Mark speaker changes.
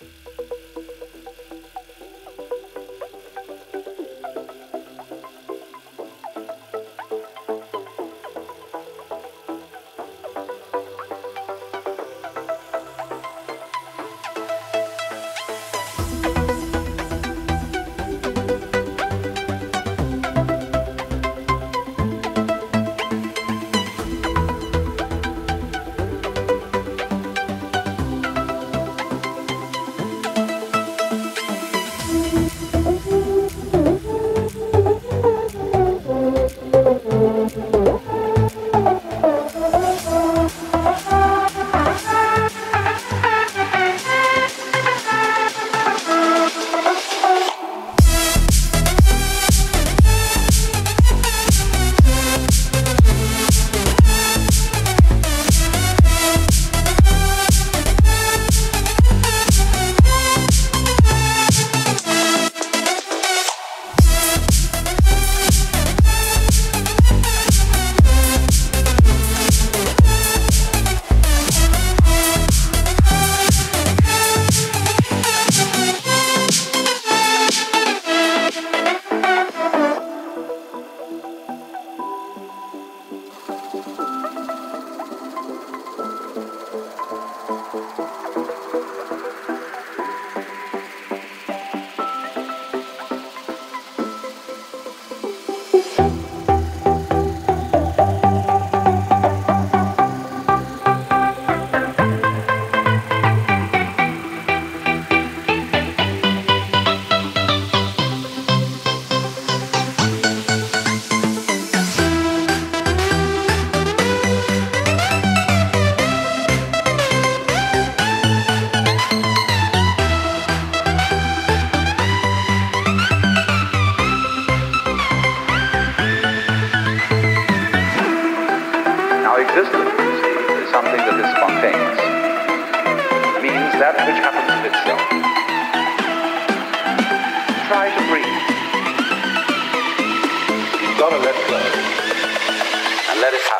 Speaker 1: Now, existence is something that is spontaneous, it means that which happens of itself. Try to breathe. You've got to let go and let it happen.